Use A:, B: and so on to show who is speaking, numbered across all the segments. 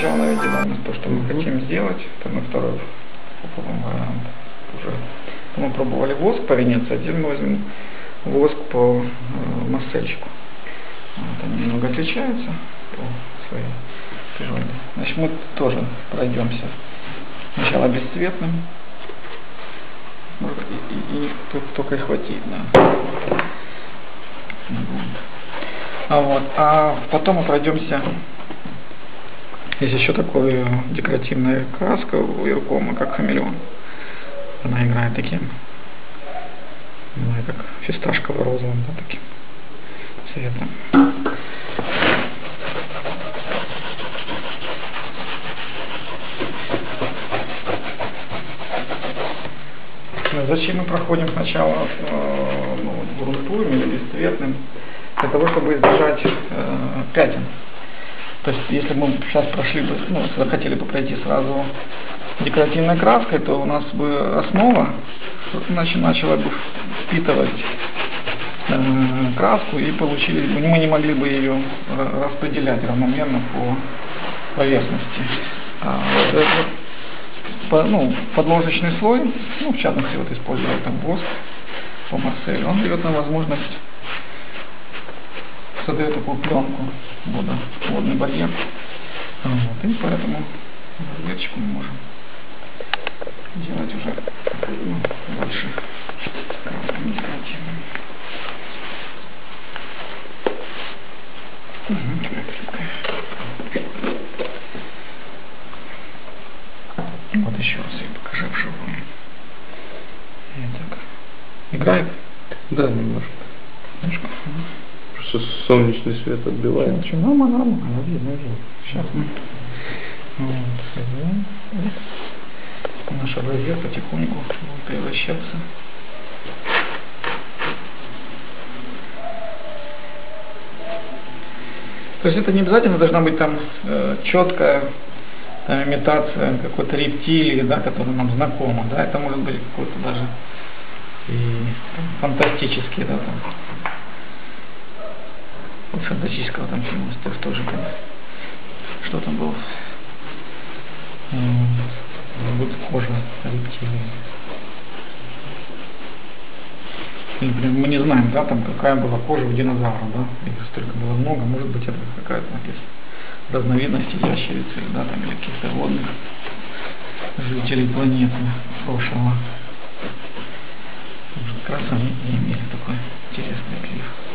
A: сначала наведем то, что мы хотим сделать, это мы второй попробуем вариант уже. Мы пробовали воск по Венеции, отдельно возьмем воск по э, массельчику. Вот, они немного отличаются по своей природе. Значит, мы тоже пройдемся сначала бесцветным, и, и, и тут только и хватит, да. А вот, а потом мы пройдемся есть еще такая декоративная краска у Иркома, как хамелеон. Она играет таким, ну, как фисташково-розовым, да, таким цветом. Зачем мы проходим сначала э, ну, или бесцветным? Для того, чтобы избежать э, пятен. То есть, если мы сейчас прошли бы, ну, захотели бы пройти сразу декоративной краской, то у нас бы основа начала бы впитывать э, краску и получили, мы не могли бы ее распределять равномерно по поверхности. А вот этот, по, ну, подложечный слой, ну, в частности, вот используя там воск по Марселю, он дает нам возможность создает такую пленку вода, водный барьер. Вот, и поэтому барьерчик мы можем делать уже ну, больше красками декоративными. Вот еще раз я покажу. Итак. Играет?
B: Да, немножко.
A: Немножко.
B: Просто солнечный свет отбивает.
A: Ничего, нормально, нормально, видно, видно. Сейчас мы вот. Наш образец потихоньку будет превращаться. То есть это не обязательно должна быть там э, четкая там, имитация какой-то рептилии, да, которая нам знакома, да, это может быть какой-то даже и фантастический, да, там, вот фантастического там фильма тоже был. Что там было? Вот кожа рептилии. Например, мы не знаем, да, там какая была кожа у динозавра, да, их столько было много, может быть это какая-то из разновидности ящерицы, да, там, или каких-то водных жителей планеты прошлого. Как раз они имели такой интересный клиф.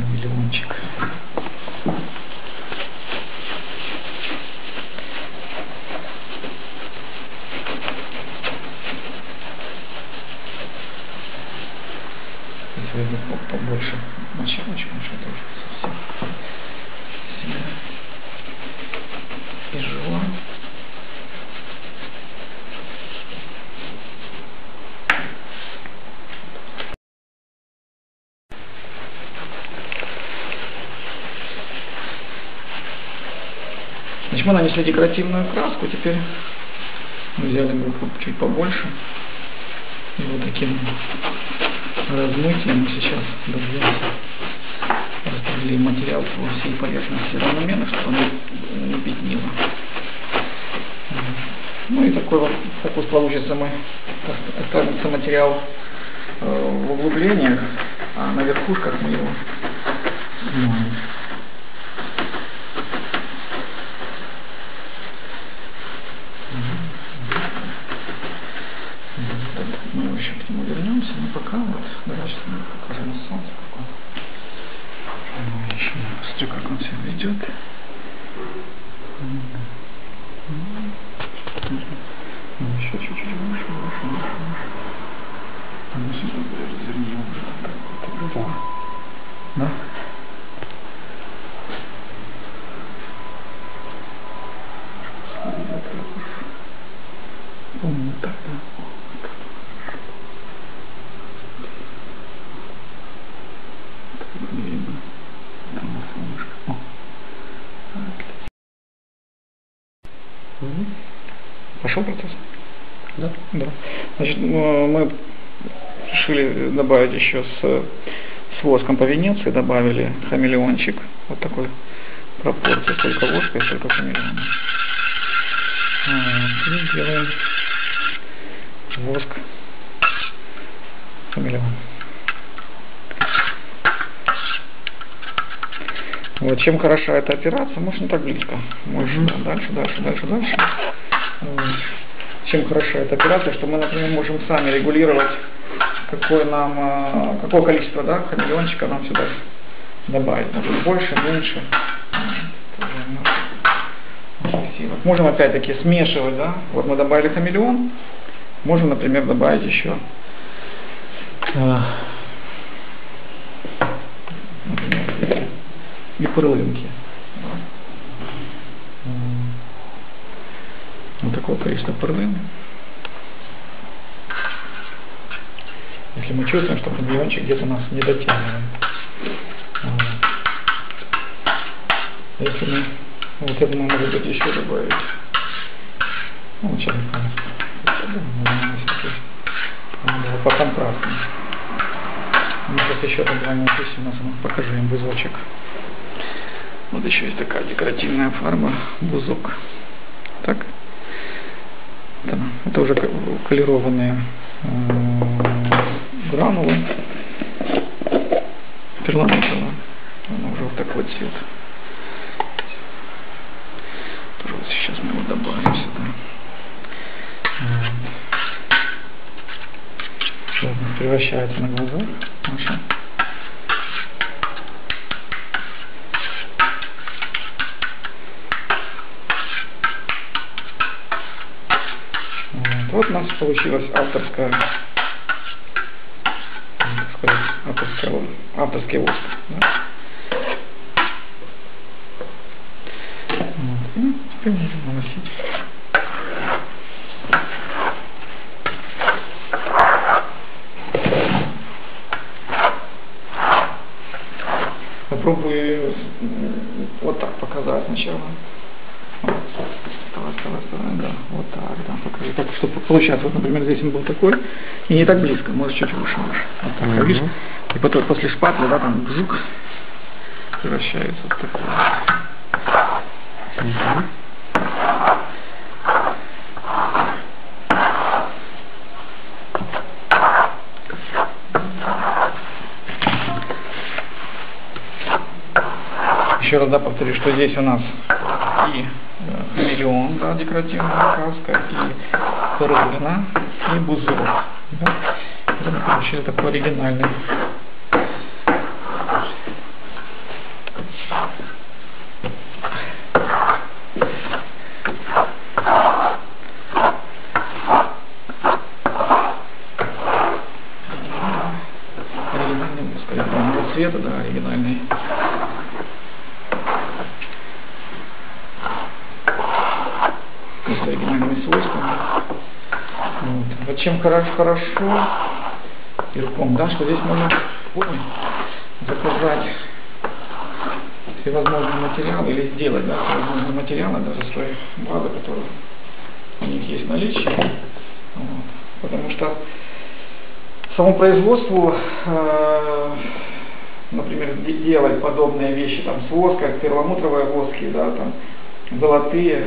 A: Миллиончик. Сегодня побольше мочалочку, что тоже совсем себя изжила. Мы нанесли декоративную краску, теперь мы взяли группу чуть побольше. И вот таким размытием мы сейчас добьемся материал по всей поверхности равномерно, чтобы он не пятнило. Ну и такой вот фокус получится мы останется материал э, в углублениях, а на верхушках мы его снимаем. пока вот, сейчас какое. Ну, еще посмотрю, как он себя ведет. Ну, еще чуть-чуть выше, выше, выше, выше. Ну уже. Так, вот, да? Помню так, да? Пошел процесс?
B: Да.
A: Да. Значит, мы решили добавить еще с, с воском по Венеции, добавили хамелеончик, вот такой пропорции, столько воска и столько хамелеона. Вот, и делаем воск хамелеон. Вот, чем хороша эта операция, может не так близко.
B: Мгм.
A: да, дальше, дальше, дальше, дальше. Вот. Чем хороша эта операция, что мы, например, можем сами регулировать, какое нам, а, какое количество да, хамелеончика нам сюда добавить. Может, больше, меньше. Вот. Можем опять-таки смешивать, да. Вот мы добавили хамелеон. Можем, например, добавить еще а, например, и Вот такое количество перлин. Если мы чувствуем, что хамелеончик где-то нас не дотягивает. Если мы, вот это мы, может быть, еще добавить. Ну, вот сейчас по-моему, По контрасту. Мы сейчас еще добавим, вот здесь у нас, покажу им бузочек. Вот еще есть такая декоративная фарба, бузок. Так. Это, это уже колерованные м, гранулы перламутрового. Оно уже вот такой цвет. Тоже вот сейчас мы его добавим сюда. Всё, превращается на глазах наши. Вот. у нас получилась авторская, так сказать, авторская, авторский воск. Да. Попробую вот так показать сначала. Вставай, да, вот так, да, покажи, так, чтобы получается, вот, например, здесь он был такой, и не так близко, может чуть выше, выше, вот так,
B: Мгм.
A: видишь, и потом после шпатли, да, там, жук, превращается в такой.
B: Мгм.
A: Еще раз да, повторю, что здесь у нас и хамелеон, да, декоративная краска, и перлина, и бузок. Да. Это мы получили такой оригинальный. Оригинальный, цвета, да, оригинальный. с оригинальными свойствами. Вот. вот чем хорошо, хорошо ирком, да, что здесь можно ой, заказать всевозможные материалы или сделать да, всевозможные материалы даже свои базы, которые у них есть в наличии. Вот. Потому что само производству, э, например, де- делать подобные вещи там с воска, перламутровые воски, да, там, золотые,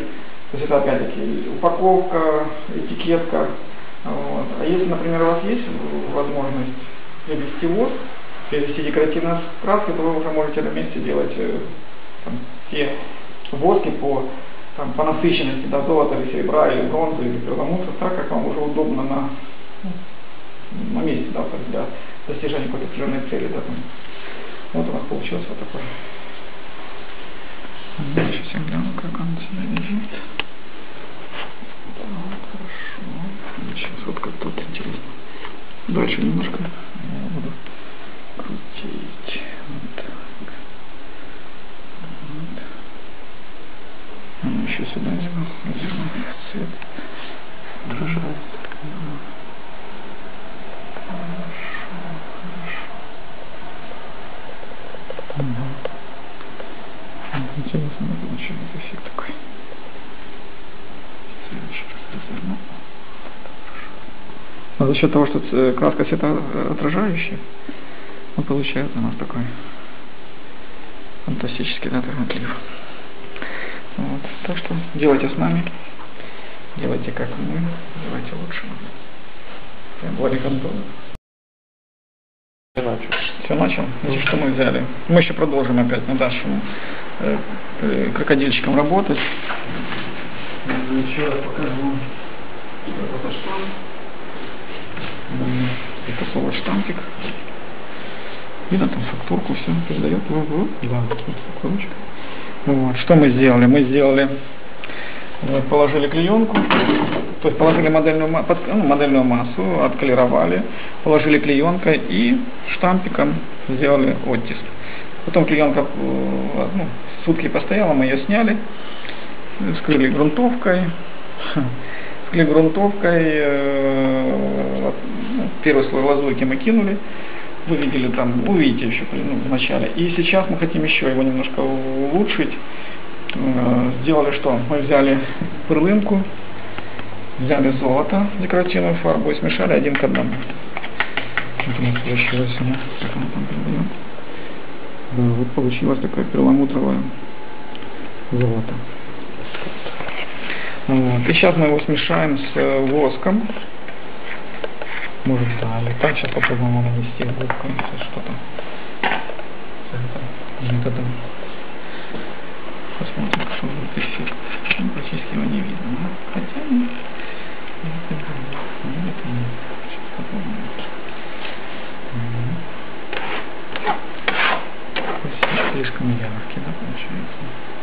A: то есть это опять-таки упаковка, этикетка. Вот. А если, например, у вас есть возможность приобрести воск, приобрести декоративные краски, то вы уже можете на месте делать э, там, те воски по, там, по насыщенности до золота или серебра или бронзы или перламутра, так как вам уже удобно на, на месте, да, для достижения какой-то определенной цели. Да, там. Вот у нас получилось вот такое. Сейчас я гляну, как он себя ведет. Хорошо. Сейчас вот как тут интересно. Дальше немножко я буду крутить. Вот так. Вот. Ну, еще сюда возьму. Возьму цвет. Отражает. Хорошо, хорошо. Угу. Интересно, да, получается эффект такой. Но за счет того, что ц- краска светоотражающая, он получается у нас такой фантастический отлив. Вот. Так что делайте с нами, делайте как мы, делайте лучше. Я Владик Антонов. Все, начал? Значит, что мы взяли? Мы еще продолжим опять на нашему э, э, работать. Еще раз покажу. Это штамп. Это слово штампик. Видно там фактурку, все передает. Да, вот фактурочка. Вот. Что мы сделали? Мы сделали, э, положили клеенку, то есть положили модельную, под- ну, модельную массу, отколеровали, положили клеенкой и штампиком сделали оттиск. Потом клеенка э, ну, сутки постояла, мы ее сняли, скрыли грунтовкой, скрыли грунтовкой, э, ну, первый слой лазурки мы кинули, вы видели там, увидите еще ну, в начале. И сейчас мы хотим еще его немножко улучшить. Э, Сделали что? Мы взяли пырлынку, взяли золото, декоративную фарбу и смешали один к одному. Да, вот получилось такое перламутровое золото. Вот. И сейчас мы его смешаем с э, воском. Может, да, или так сейчас попробуем нанести в губку, если что-то. этим Методом. Посмотрим, что будет эффект. Ну, практически его не видно. Хотя, ну, нет, это нет, это нет. Сейчас попробуем. Просто Слишком яркий, да, получается?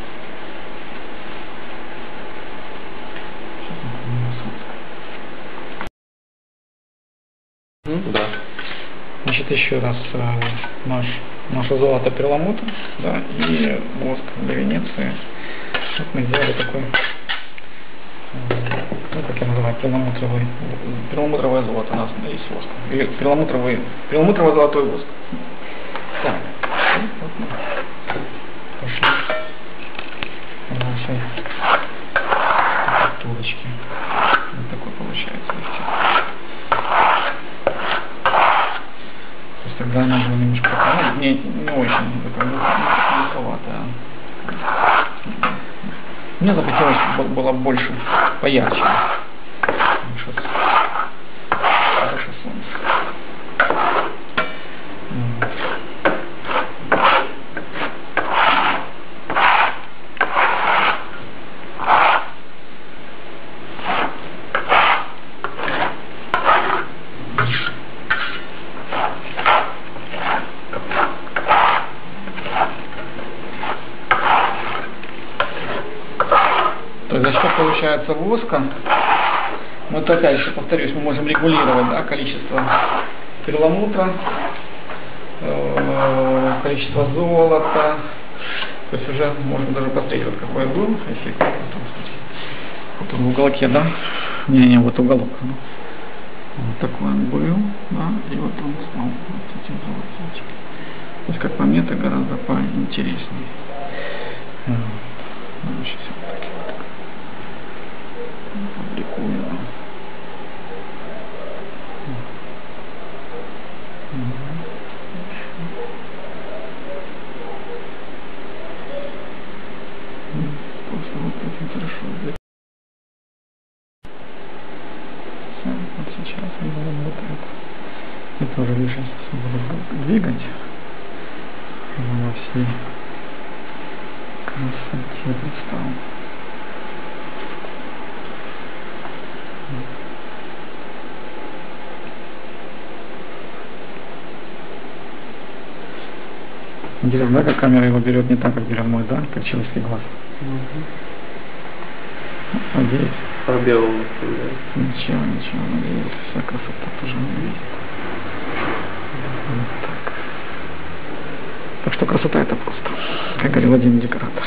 A: Значит, еще раз э, наш, наше золото перламутр, да, и воск для Венеции. Вот мы сделали такой, э, ну, как я называю, перламутровый, перламутровое золото у нас есть воск. Или перламутровый, перламутровый золотой воск. Так, вот мы пошли по нашей фактурочке. Вот такой получается эффект. То есть тогда она была немножко ну, не, очень такая, ну. Мне захотелось, было больше, поярче. Сейчас хорошее солнце. Вот. То есть за счет получается воска, мы вот опять же повторюсь, мы можем регулировать да, количество перламутра, э, количество золота, то есть уже можно даже посмотреть, вот какой был эффект. Вот, он, смотрите. Вот он в уголке, да? Не-не, вот уголок. ну. Вот такой он был, да, и вот он стал вот этим золотом. То есть, как по мне, это гораздо поинтереснее. Вот. Ну, сейчас я вот такие вот публикую. Мгм. М, Просто вот очень хорошо. здесь. Всё, Вот сейчас он работает. Я тоже лишний буду двигать. чтобы Во всей красоте предстал. Интересно, да, как камера его берет не так, как берет мой, да, как человеческий глаз. Надеюсь.
B: Пробел оставляет.
A: Ничего, ничего, надеюсь, вся красота тоже увидит. Вот так. Так что красота это просто, как говорил один декоратор.